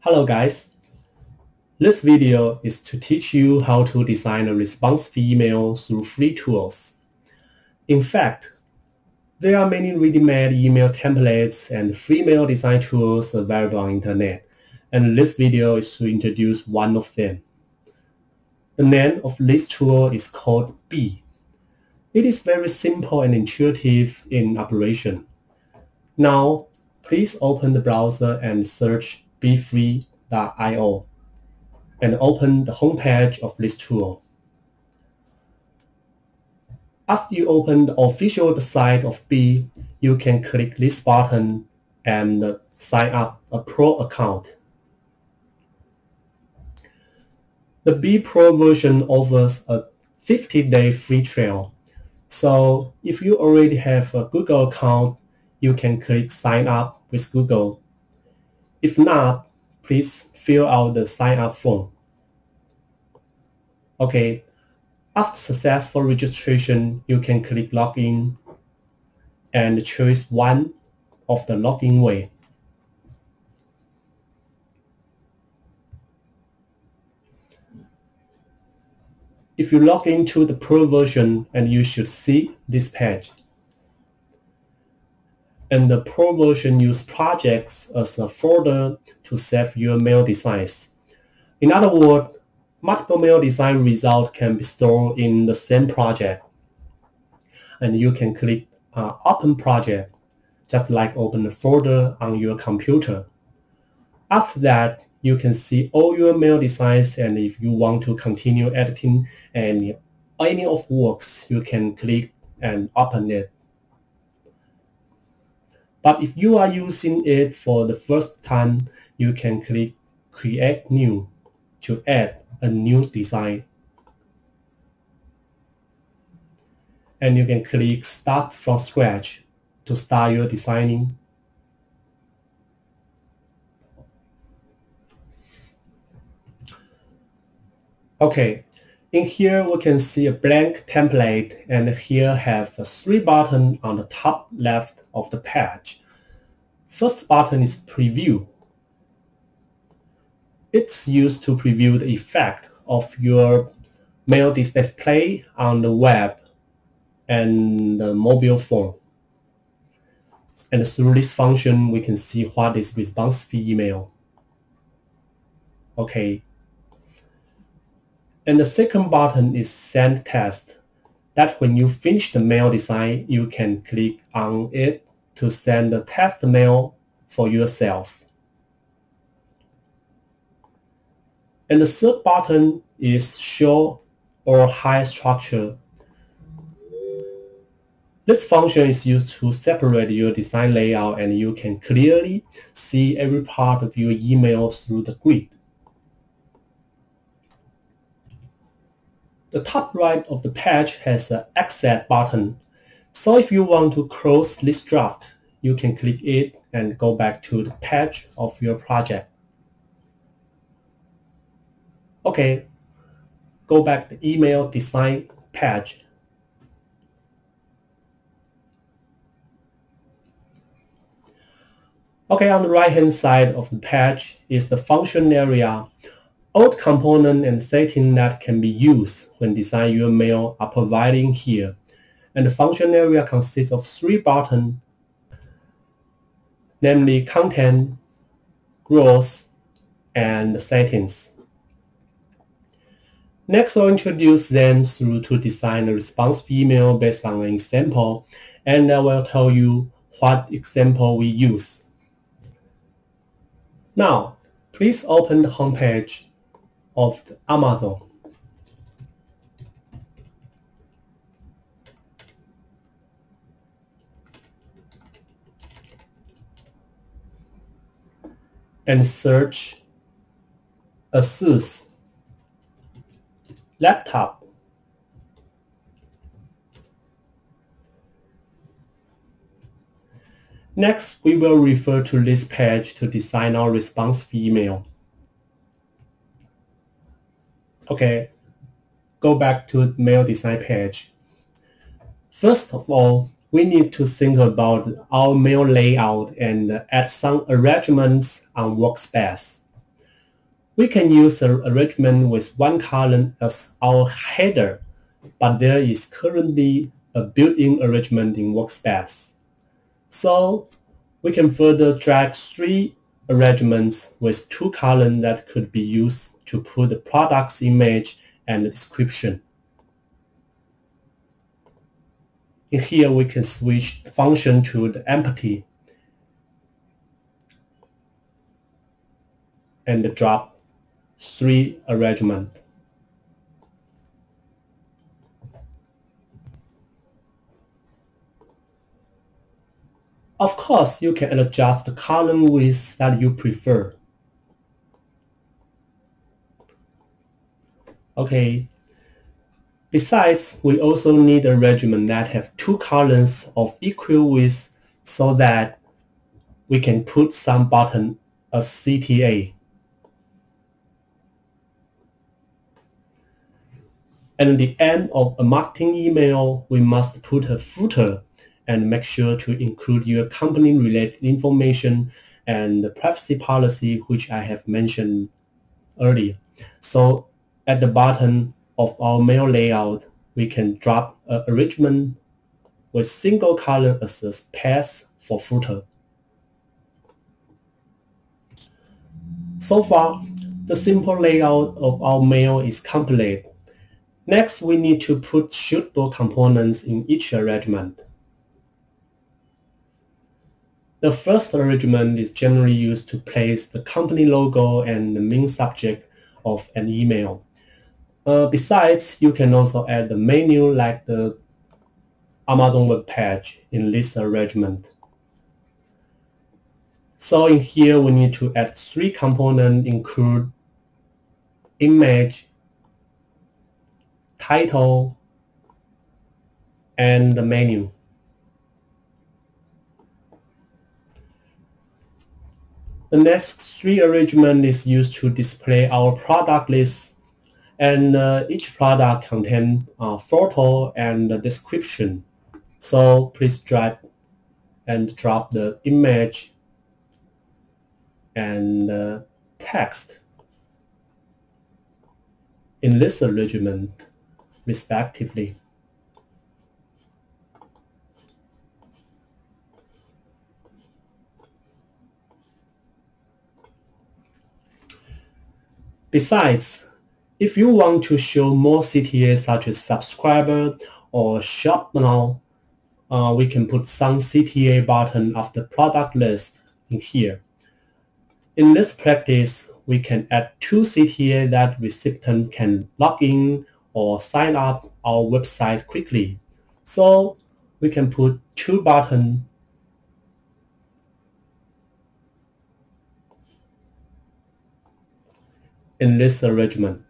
Hello guys. This video is to teach you how to design a responsive email through free tools. In fact, there are many ready-made email templates and free mail design tools available on internet, and this video is to introduce one of them. The name of this tool is called Bee. It is very simple and intuitive in operation. Now, please open the browser and search beefree.io and open the homepage of this tool. After you open the official website of BEE, you can click this button and sign up a pro account. The BEE Pro version offers a 50-day free trial. So if you already have a Google account, you can click sign up with Google. If not, please fill out the sign up form. Okay, after successful registration, you can click login and choose one of the login way. If you log into the Pro version and you should see this page. And the Pro version use projects as a folder to save your mail designs. In other words, multiple mail design result can be stored in the same project. And you can click uh, Open Project, just like open a folder on your computer. After that, you can see all your mail designs and if you want to continue editing any, any of works, you can click and open it. But if you are using it for the first time, you can click Create New to add a new design. And you can click Start from Scratch to start your designing. Okay, in here we can see a blank template and here have three button on the top left of the page. First button is preview. It's used to preview the effect of your mail display on the web and the mobile phone. And through this function, we can see what is responsive email. Okay, and the second button is Send Test. That when you finish the mail design, you can click on it to send the test mail for yourself. And the third button is Show or Hide Structure. This function is used to separate your design layout and you can clearly see every part of your email through the grid. The top right of the page has an Exit button. So if you want to close this draft, you can click it and go back to the page of your project. Okay, go back to email design page. Okay, on the right hand side of the page is the function area the component and setting that can be used when design your mail are providing here. And the function area consists of three buttons, namely content, rows, and settings. Next, I'll introduce them through to design a responsive email based on an example, and I will tell you what example we use. Now, please open the homepage of Amazon. and search ASUS laptop. Next, we will refer to this page to design our response email. Okay, go back to mail design page. First of all, we need to think about our mail layout and add some arrangements on workspace. We can use an arrangement with one column as our header, but there is currently a built-in arrangement in Workspace. So we can further drag three arrangements with two columns that could be used to put the product's image and the description. In here, we can switch the function to the empty and drop three arrangement. Of course, you can adjust the column width that you prefer. Okay. Besides, we also need a regimen that have two columns of equal width so that we can put some button as CTA. And at the end of a marketing email, we must put a footer and make sure to include your company related information and the privacy policy, which I have mentioned earlier. So at the bottom of our mail layout, we can drop an arrangement with single column as a space for footer. So far, the simple layout of our mail is complete. Next, we need to put suitable components in each arrangement. The first arrangement is generally used to place the company logo and the main subject of an email. Uh, besides, you can also add the menu like the Amazon web page in this arrangement. So in here, we need to add three components include image, title, and the menu. The next three arrangement is used to display our product list and uh, each product contain a photo and a description. So please drag and drop the image and uh, text in this arrangement respectively. Besides, if you want to show more CTA such as subscriber or shop now, uh, we can put some CTA button of the product list in here. In this practice, we can add two CTA that recipient can log in or sign up our website quickly. So we can put two buttons in this arrangement.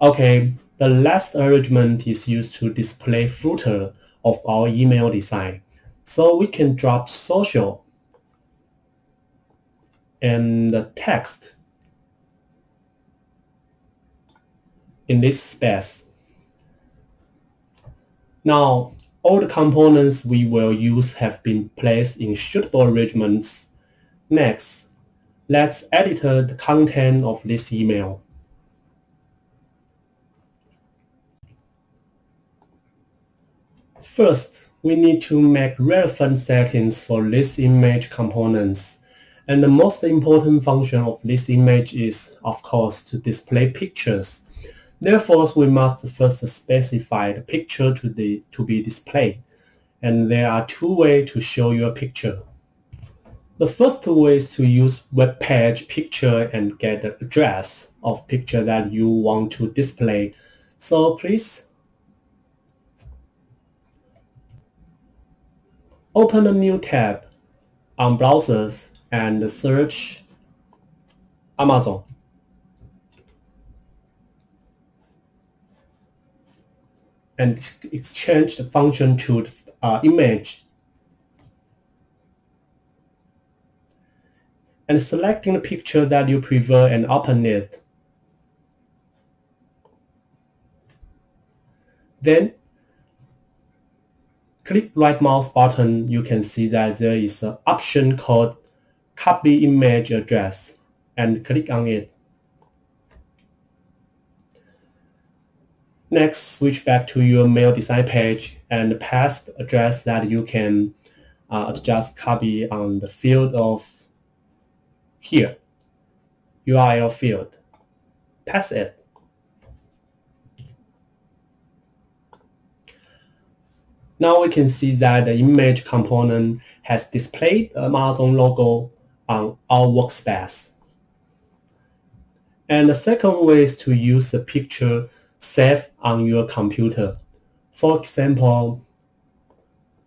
Okay, the last arrangement is used to display footer of our email design. So we can drop social and the text in this space. Now, all the components we will use have been placed in suitable arrangements. Next, Let's edit the content of this email. First, we need to make relevant settings for this image components. And the most important function of this image is, of course, to display pictures. Therefore, we must first specify the picture to, the, to be displayed. And there are two ways to show your picture. The first way is to use web page picture and get the address of picture that you want to display. So please open a new tab on browsers and search Amazon. And exchange the function to uh, image and selecting the picture that you prefer and open it. Then click right mouse button, you can see that there is an option called copy image address and click on it. Next, switch back to your mail design page and paste the address that you can uh, adjust copy on the field of here, URL field. Paste it. Now we can see that the image component has displayed the Amazon logo on our workspace. And the second way is to use the picture saved on your computer. For example,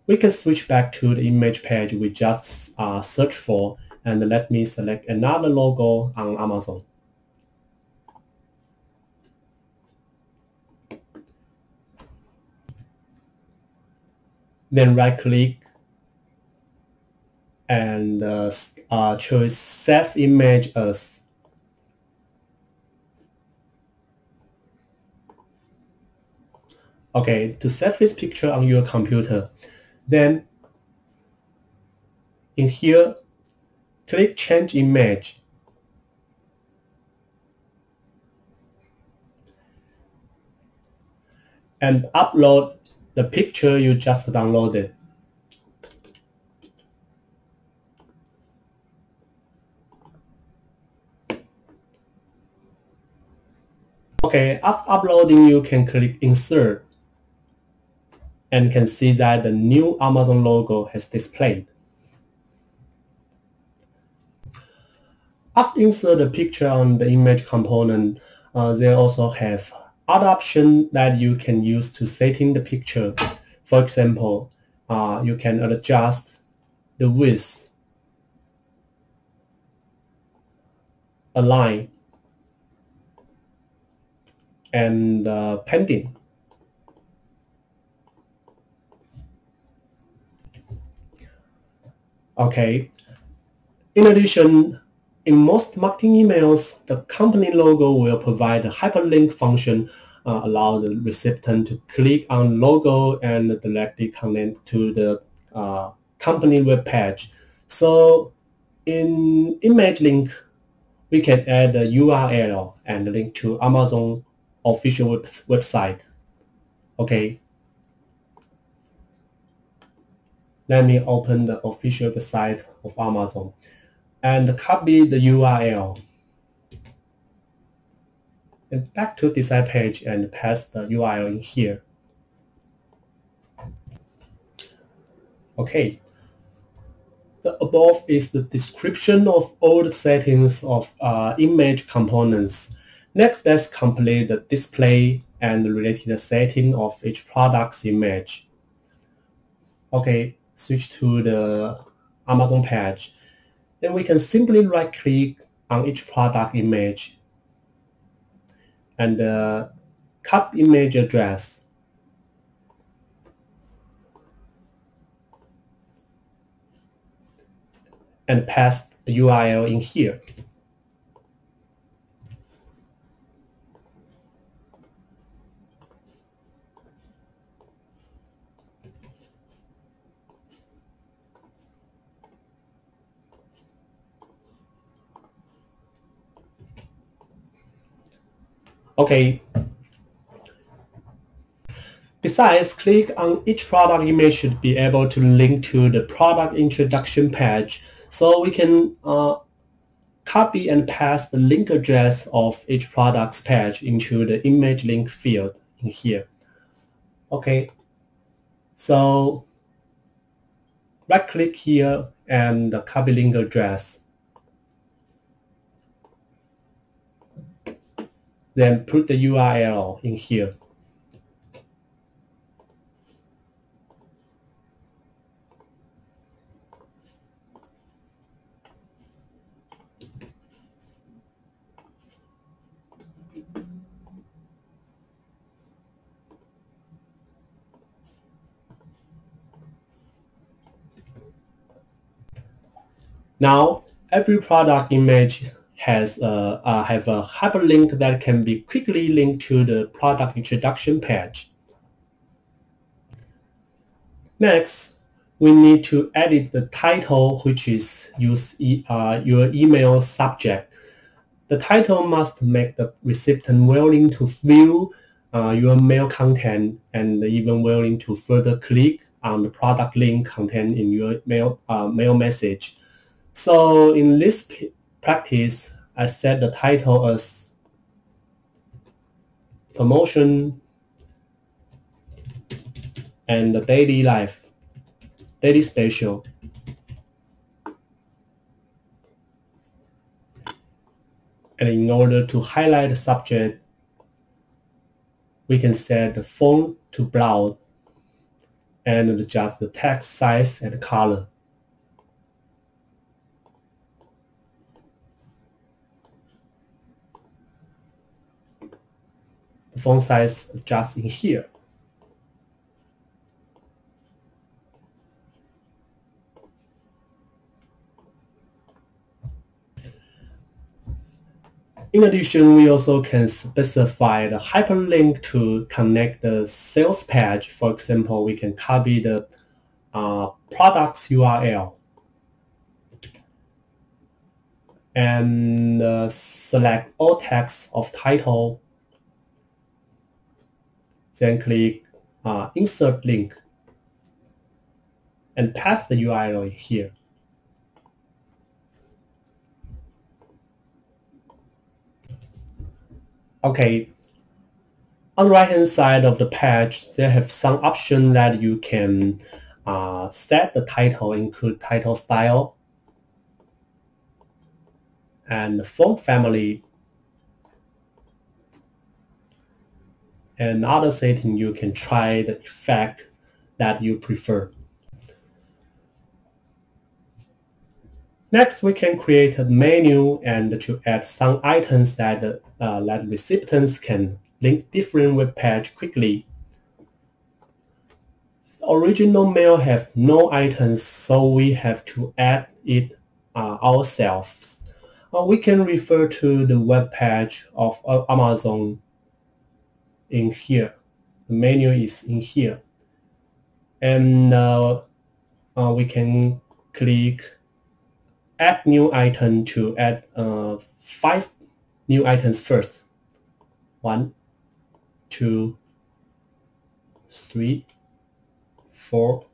we can switch back to the image page we just uh, searched for and let me select another logo on Amazon. Then right click and uh, uh, choose save image as. Okay, to save this picture on your computer, then in here, click change image. And upload the picture you just downloaded. Okay, after uploading, you can click Insert and can see that the new Amazon logo has displayed. After insert the picture on the image component, uh, they also have other option that you can use to setting the picture. For example, uh, you can adjust the width, align, and uh, padding. Okay. In addition, in most marketing emails, the company logo will provide a hyperlink function uh, allow the recipient to click on logo and directly connect to the uh, company web page. So in image link, we can add a URL and link to Amazon official web website. Okay. Let me open the official website of Amazon and copy the URL. And back to design page and paste the URL in here. Okay. The above is the description of all the settings of uh, image components Next, let's complete the display and related setting of each product's image. Okay, switch to the Amazon page. Then we can simply right-click on each product image and uh, cut image address. and paste the URL in here. Okay. Besides, click on each product image should be able to link to the product introduction page. So we can uh, copy and paste the link address of each product's page into the image link field in here. Okay. So right click here and copy link address. Then put the URL in here. Now, every product image has a, uh, have a hyperlink that can be quickly linked to the product introduction page. Next, we need to edit the title, which is use e uh, your email subject. The title must make the recipient willing to view uh, your mail content and even willing to further click on the product link content in your mail, uh, mail message. So in this practice, I set the title as promotion and the daily life, daily special. And in order to highlight the subject, we can set the font to brown and adjust the text size and color. The font size just in here. In addition, we also can specify the hyperlink to connect the sales page. For example, we can copy the uh, products URL and uh, select all text of title. Then click uh, insert link and paste the URL here. Okay, on the right hand side of the page, they have some option that you can uh, set the title, include title style and font family. And other setting, you can try the effect that you prefer. Next, we can create a menu and to add some items that, uh, that recipients can link different web page quickly. The original mail have no items, so we have to add it uh, ourselves. Uh, we can refer to the web page of uh, Amazon in here. The menu is in here. And now uh, we can click add new item to add uh, five new items first. One, two, three, four,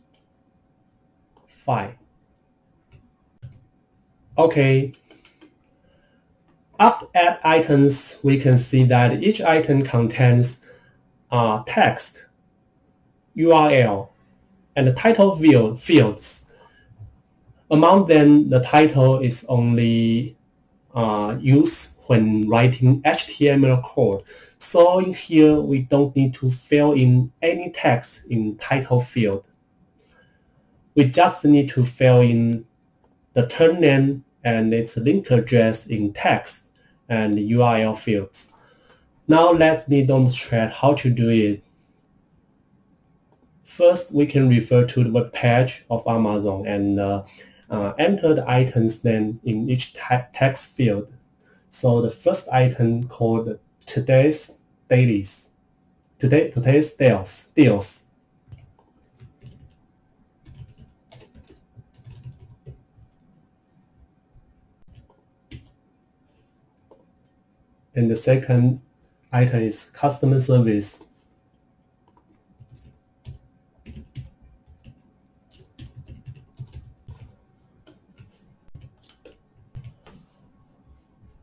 five. Okay. After add items, we can see that each item contains uh, text, URL, and the title field, fields among them, the title is only uh, used when writing HTML code. So in here, we don't need to fill in any text in title field. We just need to fill in the term name and its link address in text and URL fields. Now let me demonstrate how to do it. First, we can refer to the web page of Amazon and uh, uh, enter the item's name in each text field. So the first item called today's dailies, today today's deals deals. And the second item is customer service.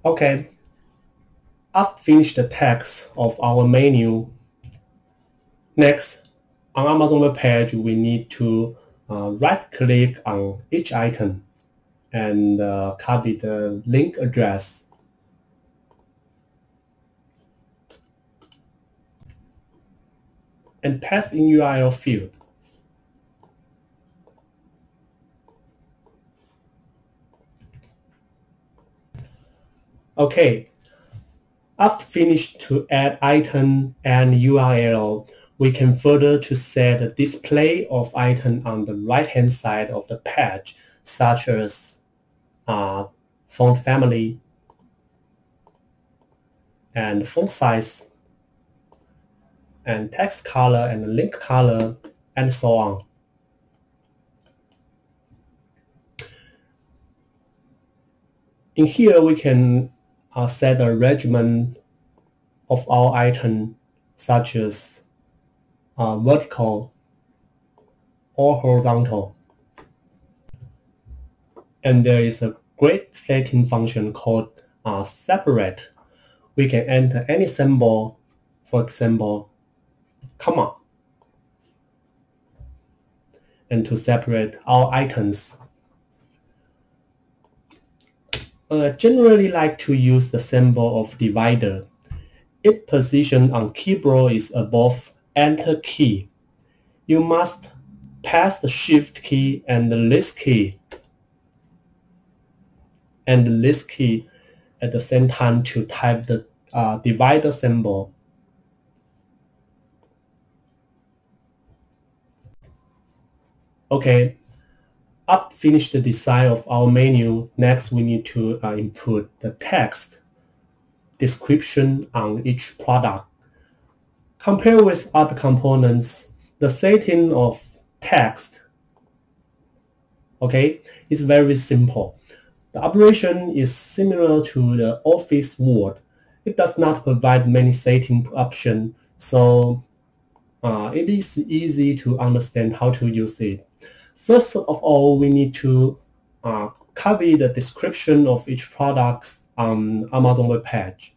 Okay, I've finished the text of our menu. Next, on Amazon web page, we need to uh, right-click on each item and uh, copy the link address. And pass in URL field. Okay, after finished to add item and URL, we can further to set the display of item on the right-hand side of the page, such as uh, font family and font size and text color and link color and so on. In here, we can uh, set a regimen of our item such as uh, vertical or horizontal. And there is a great setting function called uh, separate. We can enter any symbol, for example, comma, and to separate our items. Uh, generally like to use the symbol of divider. Its position on keyboard is above Enter key. You must press the Shift key and the List key and the List key at the same time to type the uh, divider symbol. Okay, after finish the design of our menu, next we need to uh, input the text description on each product. Compared with other components, the setting of text okay, is very simple. The operation is similar to the Office Word. It does not provide many setting options, so uh, it is easy to understand how to use it. First of all, we need to uh, copy the description of each product on Amazon web page.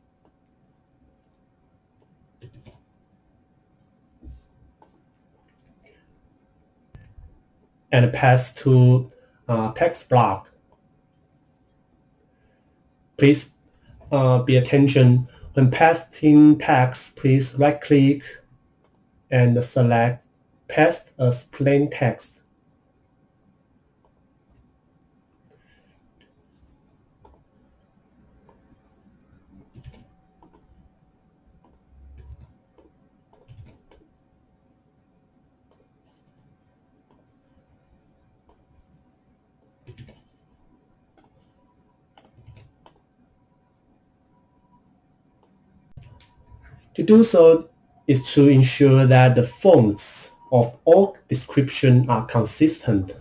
and pass to uh, text block. Please uh, be attention when pasting text, please right click and select paste as plain text. To do so is to ensure that the fonts of all description are consistent.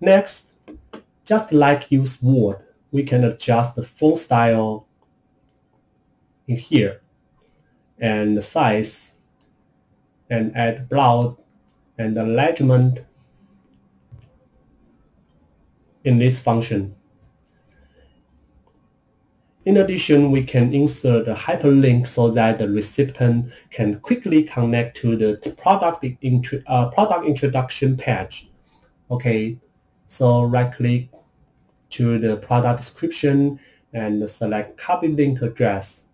Next, just like use Word, we can adjust the font style in here and the size and add blood and enlargement in this function. In addition, we can insert a hyperlink so that the recipient can quickly connect to the product, intro, uh, product introduction page. Okay, so right click to the product description and select copy link address.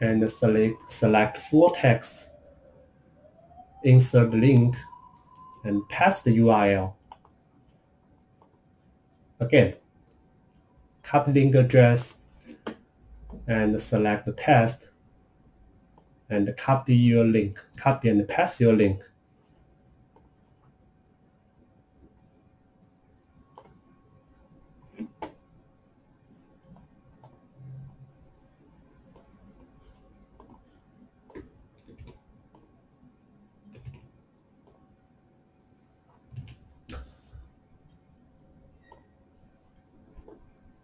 And select, select full text, insert link, and paste the URL. Again, copy link address and select the test and copy your link, copy and paste your link.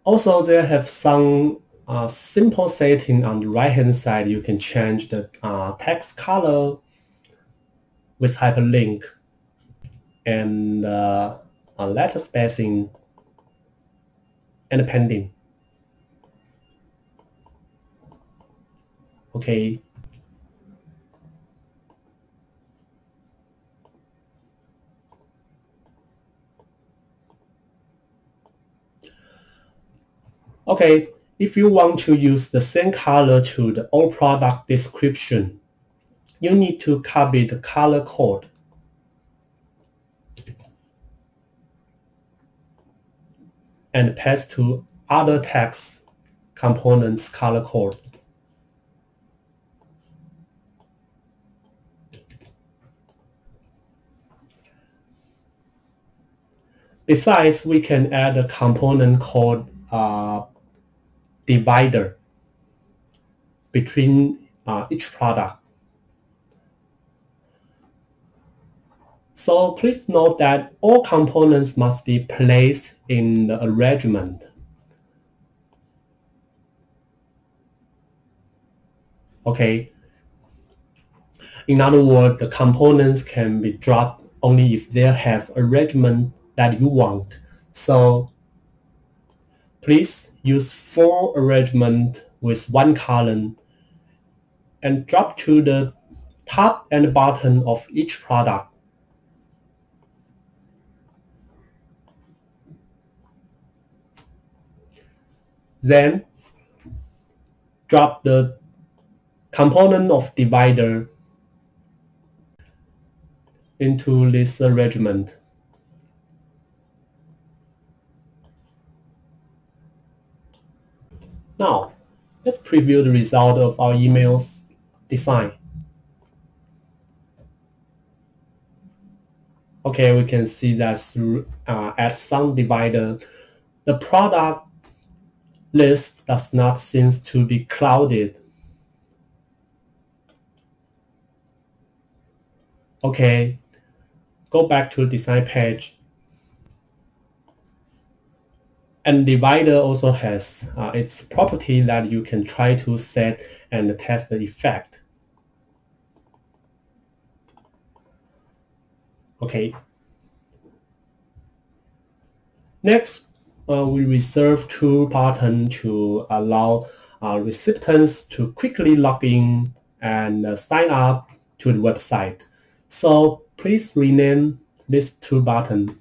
Also, there have some uh, simple setting on the right-hand side. You can change the uh, text color with hyperlink and uh, letter spacing and padding. Okay, Okay, if you want to use the same color to the all product description, you need to copy the color code. and paste to other text components color code. Besides, we can add a component called uh, divider between uh, each product. So please note that all components must be placed in the arrangement. Okay. In other words, the components can be dropped only if they have a arrangement that you want. So please use four arrangement with one column and drop to the top and bottom of each product. Then drop the component of divider into this arrangement. Now, let's preview the result of our emails design. Okay, we can see that through uh, at some divider, the product list does not seem to be clouded. Okay, go back to design page. And divider also has uh, its property that you can try to set and test the effect. Okay. Next, uh, we reserve two buttons to allow uh, recipients to quickly log in and uh, sign up to the website. So please rename these two buttons.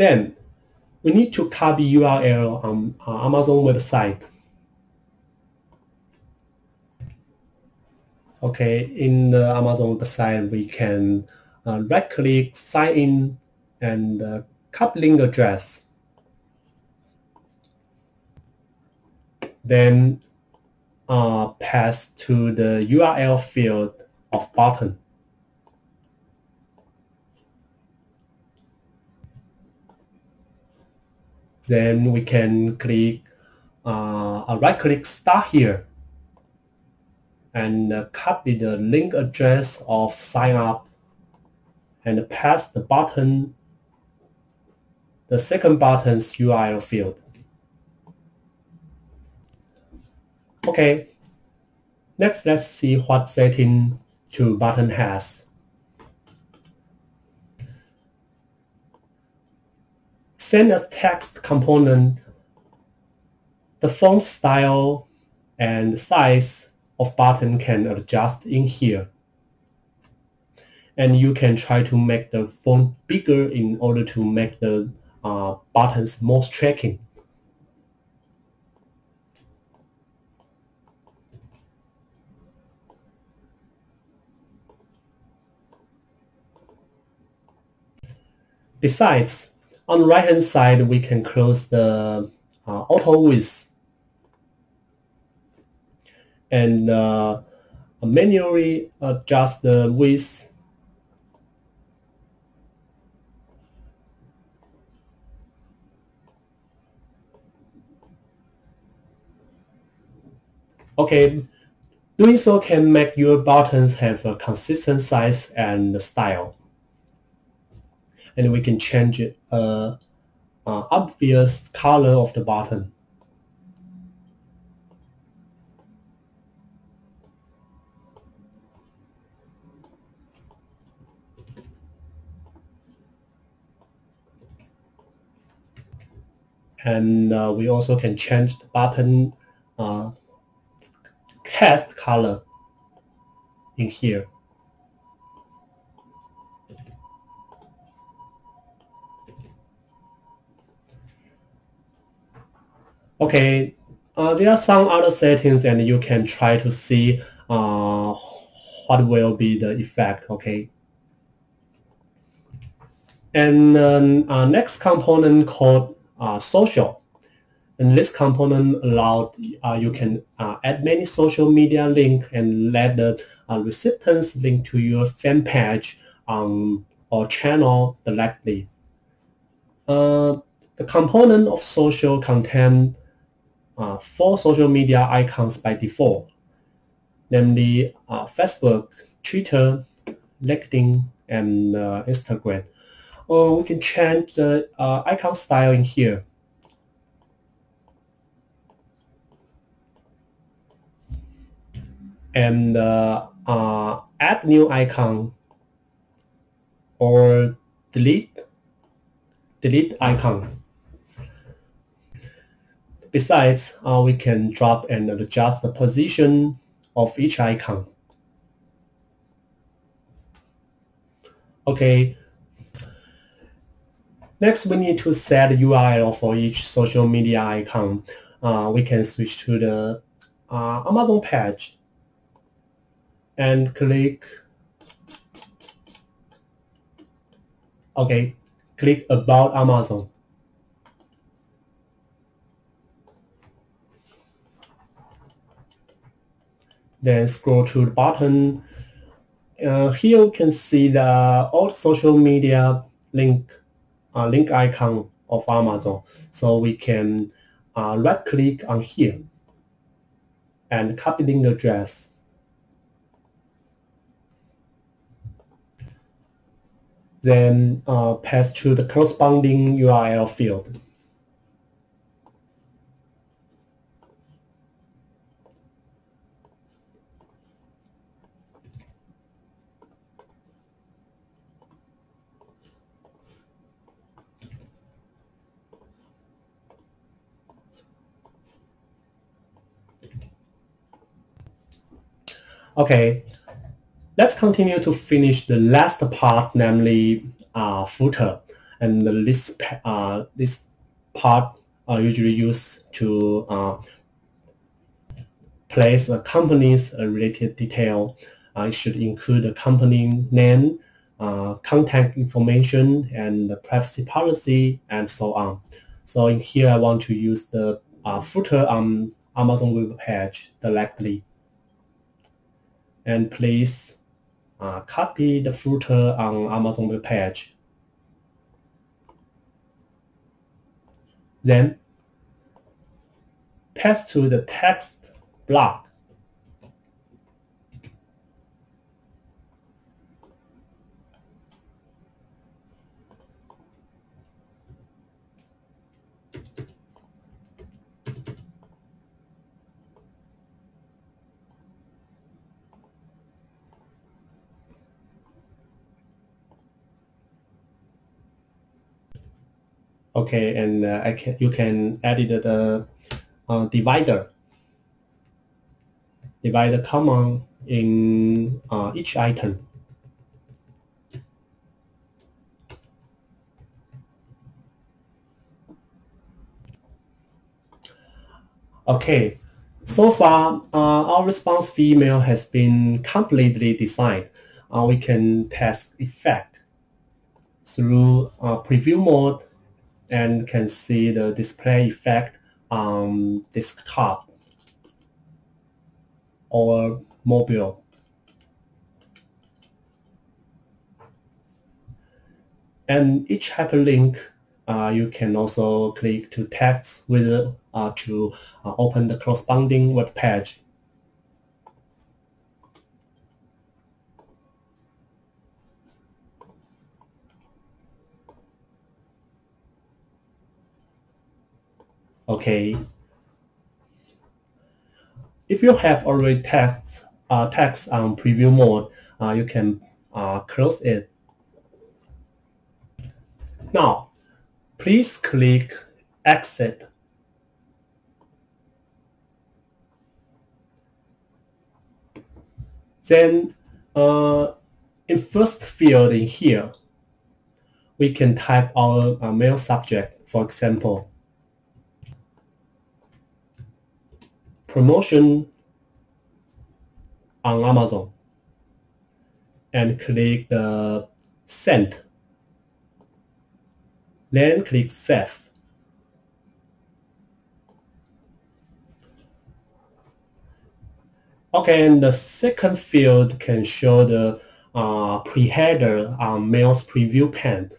Then we need to copy URL on uh, Amazon website. Okay, in the Amazon website, we can uh, right-click, sign in, and uh, copy link address. Then uh, pass to the URL field of button. Then we can click uh, a right click start here and uh, copy the link address of sign up and pass the button, the second button's URL field. Okay, next let's see what setting to button has. Send a text component, the font style and size of button can adjust in here. And you can try to make the font bigger in order to make the uh, buttons more striking. Besides, on the right hand side, we can close the uh, auto width and uh, manually adjust the width Okay, doing so can make your buttons have a consistent size and style. And we can change it, uh, uh, obvious color of the button. and uh, we also can change the button uh, text color in here. Okay, uh, there are some other settings and you can try to see uh, what will be the effect, okay? And um, uh, next component called uh, social. And this component allowed uh, you can add many social media link and let the recipients link to your fan page um, or channel directly. Uh, The component of social content uh, four social media icons by default, namely uh, Facebook, Twitter, LinkedIn, and uh, Instagram. Or we can change the uh, icon style in here. And uh, uh, add new icon or delete delete icon. Besides, uh, we can drop and adjust the position of each icon. Okay. Next, we need to set the URL for each social media icon. Uh, we can switch to the uh, Amazon page and click okay click about Amazon then scroll to the bottom. Uh, here you can see the old social media link uh, link icon of Amazon. So we can uh, right click on here and copy link address. Then uh, pass to the corresponding URL field. Okay, let's continue to finish the last part, namely uh, footer. And this, uh, this part are uh, usually used to uh, place a company's uh, related detail. Uh, it should include the company name, uh, contact information, and the privacy policy, and so on. So in here, I want to use the footer on Amazon web page directly and please uh, copy the footer on Amazon web page. Then paste to the text block Okay, and uh, I can you can edit the uh, divider. Divide the common in uh, each item. Okay, so far uh, our responsive email has been completely designed. Uh, we can test effect through uh, preview mode and can see the display effect on desktop or mobile. And each hyperlink, uh, you can also click to text with uh, to uh, open the corresponding web page. Okay. If you have already text, uh, text on preview mode, uh, you can uh, close it. Now, please click Exit. Then, uh, in first field in here, we can type our uh, mail subject, for example, promotion on Amazon and click the send. Then click save. Okay, and the second field can show the uh, pre-header on mail's preview pane.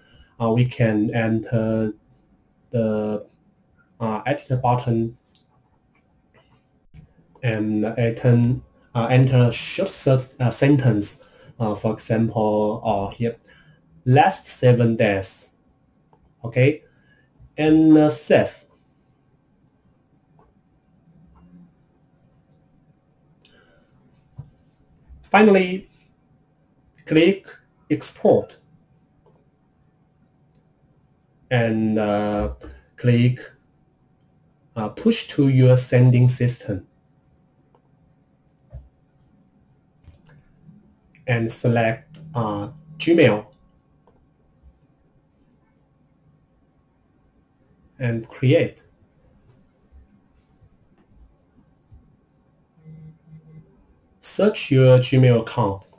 Uh, we can enter the uh, edit button and enter, uh, enter a short uh, sentence. Uh, for example, uh, here, last seven days. Okay, and uh, save. Finally, click export and uh, click uh, push to your sending system and select uh, Gmail and create. Search your Gmail account.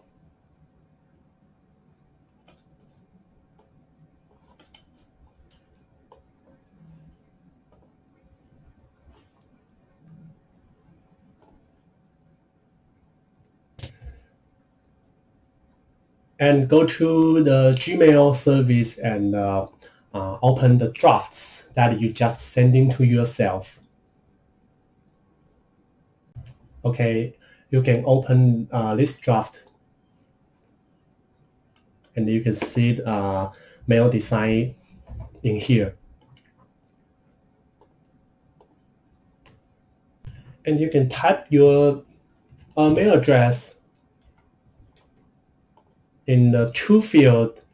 And go to the Gmail service and uh, uh, open the drafts that you just sending to yourself. Okay, you can open uh, this draft and you can see the uh, mail design in here. And you can type your uh, mail address in the to field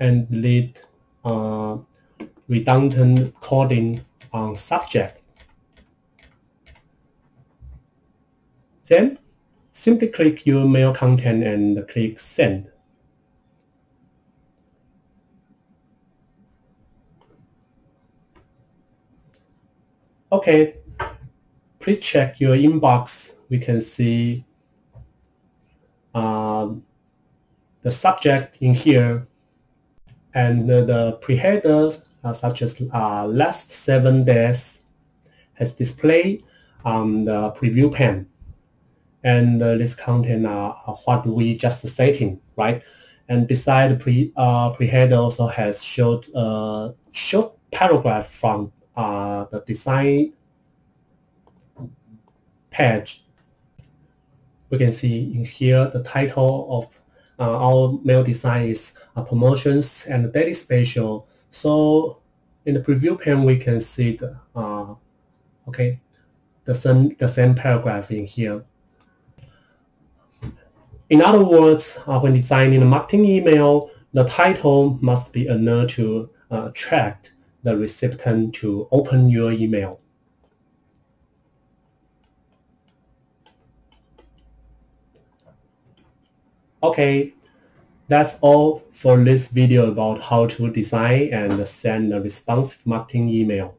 and delete uh, redundant coding on subject. Then simply click your mail content and click send. Okay, please check your inbox. We can see um, the subject in here and the, the pre-headers uh, such as uh, last seven days has displayed on the preview pane and uh, this content uh, what we just setting right? And beside pre uh, pre-header also has showed a uh, short paragraph from uh, the design page we can see in here the title of uh, our mail design is uh, promotions and daily special. So in the preview pane, we can see the uh, okay the same the same paragraph in here. In other words, uh, when designing a marketing email, the title must be enough to uh, attract the recipient to open your email. Okay, that's all for this video about how to design and send a responsive marketing email.